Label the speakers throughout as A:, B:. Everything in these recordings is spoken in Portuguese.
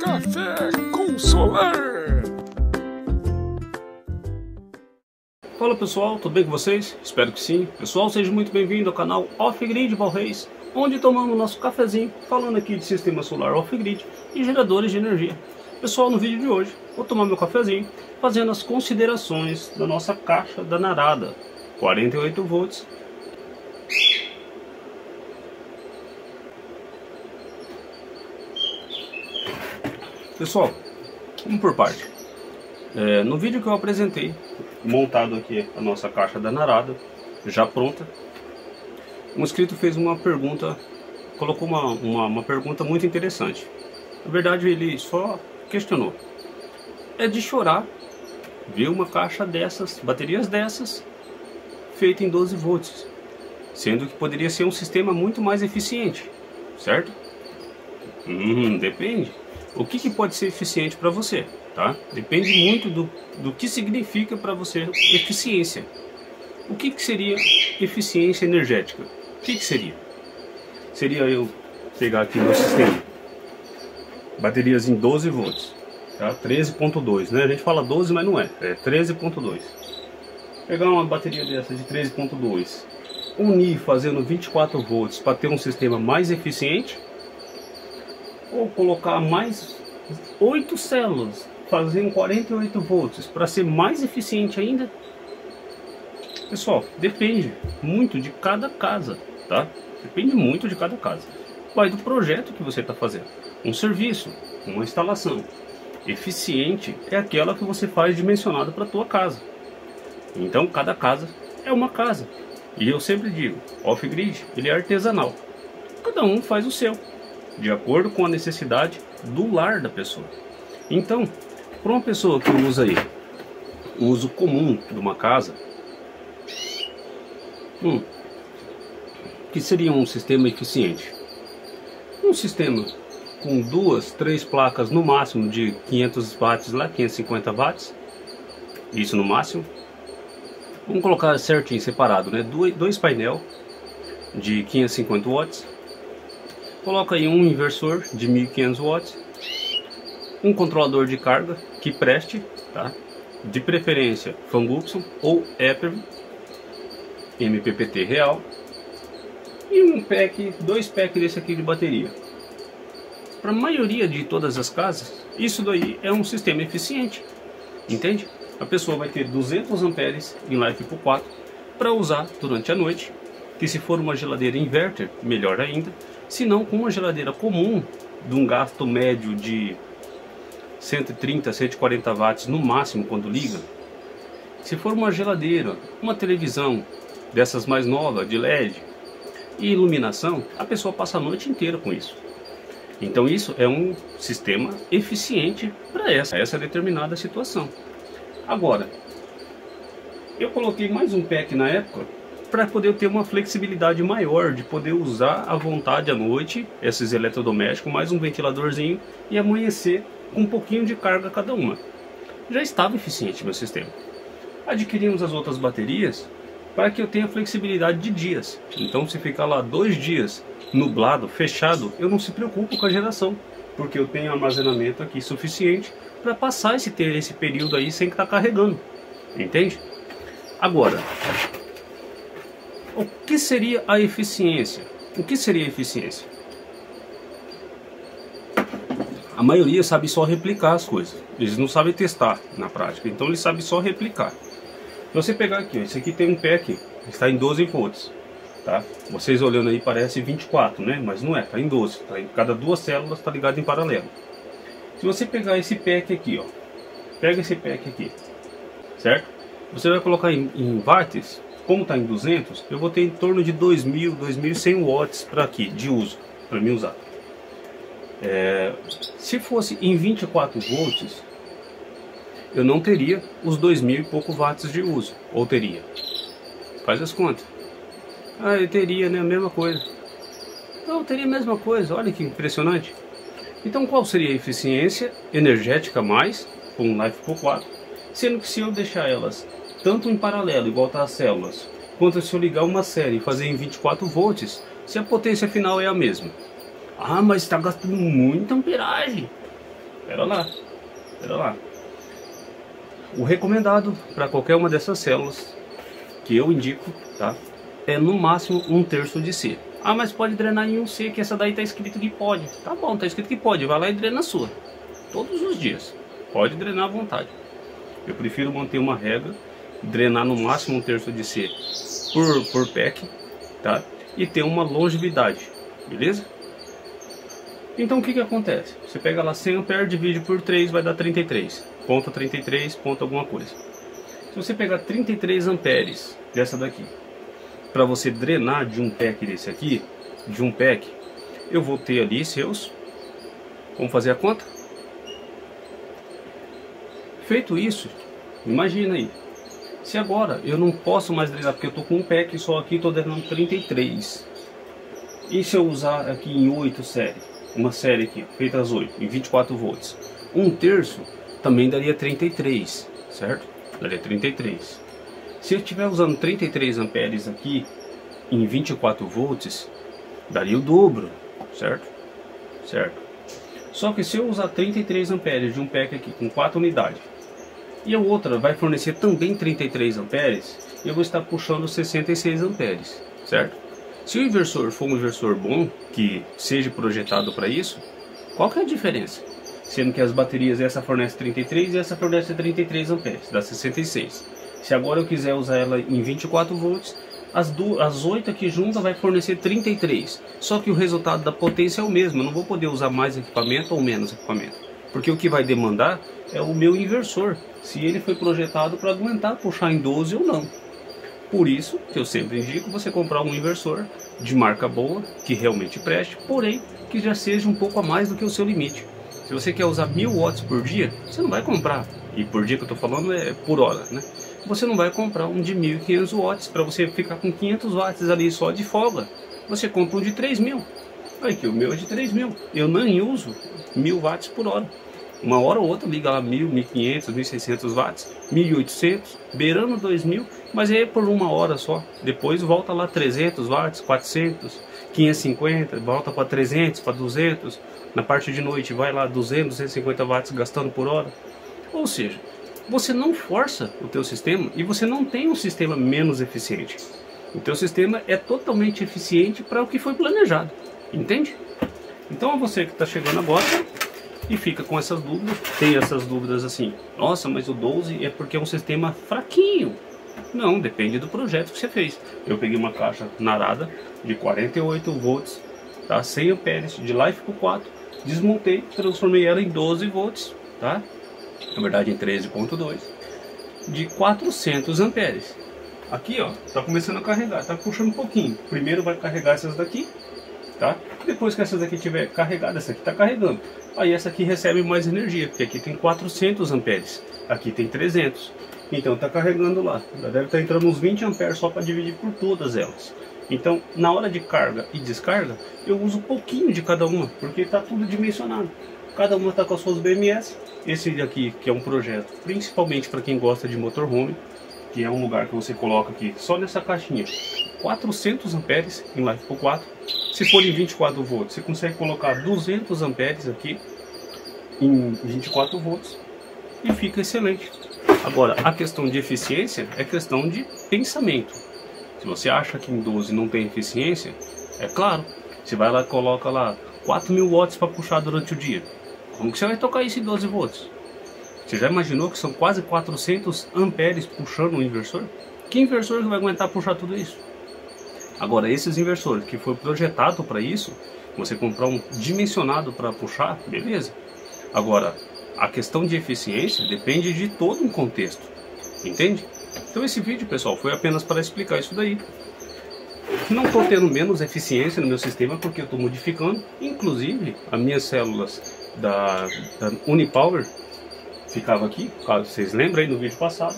A: Café com Solar.
B: Fala pessoal, tudo bem com vocês? Espero que sim. Pessoal, seja muito bem-vindo ao canal Off Grid Valreis, onde tomamos nosso cafezinho falando aqui de sistema solar Off Grid e geradores de energia. Pessoal, no vídeo de hoje, vou tomar meu cafezinho fazendo as considerações da nossa caixa da Narada, 48 volts. Pessoal, vamos por parte. É, no vídeo que eu apresentei, montado aqui a nossa caixa da Narada, já pronta, um inscrito fez uma pergunta, colocou uma, uma, uma pergunta muito interessante. Na verdade, ele só questionou. É de chorar ver uma caixa dessas, baterias dessas, feita em 12 volts, sendo que poderia ser um sistema muito mais eficiente, certo? Hum, depende. O que, que pode ser eficiente para você, tá? Depende muito do, do que significa para você eficiência. O que, que seria eficiência energética? O que, que seria? Seria eu pegar aqui meu sistema, baterias em 12 volts, tá? 13.2, né? A gente fala 12, mas não é, é 13.2. Pegar uma bateria dessa de 13.2, unir fazendo 24 volts para ter um sistema mais eficiente, ou colocar mais 8 células fazendo 48 volts para ser mais eficiente ainda? Pessoal, depende muito de cada casa, tá? Depende muito de cada casa. Vai do projeto que você está fazendo. Um serviço, uma instalação eficiente é aquela que você faz dimensionada para a tua casa. Então, cada casa é uma casa. E eu sempre digo, off-grid, ele é artesanal. Cada um faz o seu de acordo com a necessidade do lar da pessoa. Então, para uma pessoa que usa aí o uso comum de uma casa, hum, que seria um sistema eficiente? Um sistema com duas, três placas no máximo de 500 watts lá, 550 watts, isso no máximo. Vamos colocar certinho, separado, né? Dois painel de 550 watts Coloca aí um inversor de 1500 watts, um controlador de carga que preste, tá? De preferência Fanguxon ou Eper MPPT real e um pack, dois packs desse aqui de bateria. Para a maioria de todas as casas, isso daí é um sistema eficiente, entende? A pessoa vai ter 200 amperes em life por 4 para usar durante a noite, que se for uma geladeira inverter, melhor ainda, se não com uma geladeira comum de um gasto médio de 130, 140 watts no máximo quando liga. Se for uma geladeira, uma televisão dessas mais novas de LED e iluminação, a pessoa passa a noite inteira com isso. Então isso é um sistema eficiente para essa, essa determinada situação. Agora, eu coloquei mais um pack na época para poder ter uma flexibilidade maior de poder usar à vontade à noite esses eletrodomésticos, mais um ventiladorzinho e amanhecer com um pouquinho de carga cada uma. Já estava eficiente meu sistema. Adquirimos as outras baterias para que eu tenha flexibilidade de dias. Então se ficar lá dois dias nublado, fechado, eu não se preocupo com a geração, porque eu tenho armazenamento aqui suficiente para passar esse, esse período aí sem estar carregando. Entende? Agora, o que seria a eficiência? O que seria a eficiência? A maioria sabe só replicar as coisas. Eles não sabem testar na prática. Então eles sabem só replicar. Se você pegar aqui, ó, esse aqui tem um pack, está em 12 volts. Tá? Vocês olhando aí parece 24, né? Mas não é, está em 12. Tá? Em cada duas células está ligado em paralelo. Se você pegar esse pack aqui, ó, pega esse pack aqui, certo? Você vai colocar em, em watts como está em 200, eu vou ter em torno de 2.000, 2.100 watts para aqui, de uso, para mim usar. É, se fosse em 24 volts, eu não teria os 2.000 e pouco watts de uso, ou teria? Faz as contas. Ah, eu teria né, a mesma coisa. Não, eu teria a mesma coisa, olha que impressionante. Então qual seria a eficiência energética mais, com um Life por 4, sendo que se eu deixar elas tanto em paralelo, igual tá as células, quanto se eu ligar uma série e fazer em 24 volts, se a potência final é a mesma. Ah, mas está gastando muita amperagem. Pera lá, pera lá. O recomendado para qualquer uma dessas células que eu indico, tá? É no máximo um terço de C. Ah, mas pode drenar em um C, que essa daí tá escrito que pode. Tá bom, tá escrito que pode. Vai lá e drena a sua. Todos os dias. Pode drenar à vontade. Eu prefiro manter uma regra, drenar no máximo um terço de C por, por pack, tá? E ter uma longevidade, beleza? Então o que que acontece? Você pega lá 100 amperes, divide por 3, vai dar 33. Ponto 33, ponto alguma coisa. Se você pegar 33 amperes dessa daqui, para você drenar de um pack desse aqui, de um pack, eu vou ter ali seus... Vamos fazer a conta? Feito isso, imagina aí. Se agora eu não posso mais drenar, porque eu estou com um pack só aqui, estou drenando 33. E se eu usar aqui em 8 série? Uma série aqui, feita às 8, em 24 volts. Um terço também daria 33, certo? Daria 33. Se eu estiver usando 33 amperes aqui em 24 volts, daria o dobro, certo? Certo. Só que se eu usar 33 amperes de um pack aqui com 4 unidades e a outra vai fornecer também 33 amperes, eu vou estar puxando 66 amperes, certo? Se o inversor for um inversor bom, que seja projetado para isso, qual que é a diferença? Sendo que as baterias, essa fornece 33 e essa fornece 33 amperes, dá 66. Se agora eu quiser usar ela em 24 volts, as, do, as 8 aqui juntas vai fornecer 33. Só que o resultado da potência é o mesmo, eu não vou poder usar mais equipamento ou menos equipamento. Porque o que vai demandar é o meu inversor, se ele foi projetado para aguentar puxar em 12 ou não. Por isso que eu sempre indico você comprar um inversor de marca boa, que realmente preste, porém que já seja um pouco a mais do que o seu limite. Se você quer usar mil watts por dia, você não vai comprar, e por dia que eu estou falando é por hora, né? Você não vai comprar um de 1500 watts para você ficar com 500 watts ali só de folga. Você compra um de 3000. Aí que o meu é de 3000. Eu nem uso 1000 watts por hora. Uma hora ou outra liga lá 1000, 1500, 1600 watts, 1800, beirando 2000, mas é por uma hora só. Depois volta lá 300 watts, 400, 550, volta para 300, para 200. Na parte de noite vai lá 200, 250 watts gastando por hora. Ou seja, você não força o teu sistema e você não tem um sistema menos eficiente. O teu sistema é totalmente eficiente para o que foi planejado, entende? Então você que está chegando agora, e fica com essas dúvidas. Tem essas dúvidas assim, nossa, mas o 12 é porque é um sistema fraquinho. Não, depende do projeto que você fez. Eu peguei uma caixa narada de 48 volts, tá? 100 amperes de Life por 4, desmontei, transformei ela em 12 volts, tá? Na verdade em 13.2, de 400 amperes. Aqui, ó, tá começando a carregar, tá puxando um pouquinho. Primeiro vai carregar essas daqui, tá? Depois que essas aqui tiver carregada, essa aqui tá carregando. Aí essa aqui recebe mais energia, porque aqui tem 400 amperes, aqui tem 300. Então está carregando lá, já deve estar tá entrando uns 20 amperes só para dividir por todas elas. Então, na hora de carga e descarga, eu uso pouquinho de cada uma, porque está tudo dimensionado. Cada uma está com as suas BMS. Esse daqui, que é um projeto principalmente para quem gosta de motorhome, que é um lugar que você coloca aqui, só nessa caixinha, 400 amperes em LiFePO 4. Se for em 24 volts, você consegue colocar 200 amperes aqui em 24 volts e fica excelente. Agora, a questão de eficiência é questão de pensamento. Se você acha que em 12 não tem eficiência, é claro, você vai lá e coloca lá 4000 watts para puxar durante o dia. Como que você vai tocar isso em 12 volts? Você já imaginou que são quase 400 amperes puxando o inversor? Que inversor vai aguentar puxar tudo isso? Agora, esses inversores que foi projetado para isso, você comprar um dimensionado para puxar, beleza. Agora, a questão de eficiência depende de todo um contexto, entende? Então esse vídeo, pessoal, foi apenas para explicar isso daí. Não estou tendo menos eficiência no meu sistema porque eu estou modificando, inclusive as minhas células da, da Unipower ficava aqui, caso vocês lembrem no vídeo passado,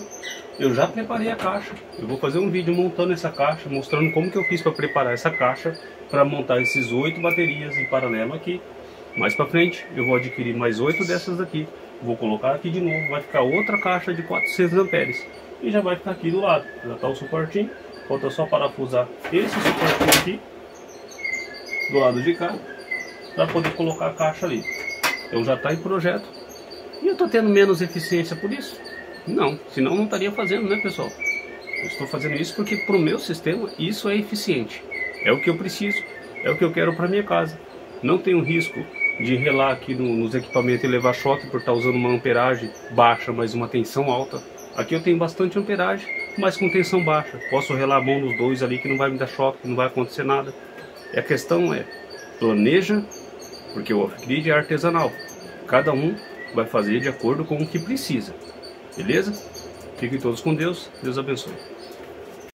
B: eu já preparei a caixa. Eu vou fazer um vídeo montando essa caixa, mostrando como que eu fiz para preparar essa caixa para montar esses oito baterias em paralelo aqui. Mais para frente eu vou adquirir mais oito dessas daqui. Vou colocar aqui de novo, vai ficar outra caixa de 400 amperes. E já vai ficar aqui do lado. Já está o suportinho. Falta só parafusar esse suportinho aqui. Do lado de cá. para poder colocar a caixa ali. Então já está em projeto. E eu estou tendo menos eficiência por isso? Não, senão não estaria fazendo, né pessoal? Eu estou fazendo isso porque para o meu sistema isso é eficiente. É o que eu preciso, é o que eu quero para minha casa. Não tenho risco de relar aqui no, nos equipamentos e levar choque por estar tá usando uma amperagem baixa, mas uma tensão alta. Aqui eu tenho bastante amperagem, mas com tensão baixa. Posso relar a mão nos dois ali que não vai me dar choque, não vai acontecer nada. E a questão é, planeja, porque o off-grid é artesanal. Cada um vai fazer de acordo com o que precisa. Beleza? Fiquem todos com Deus. Deus abençoe.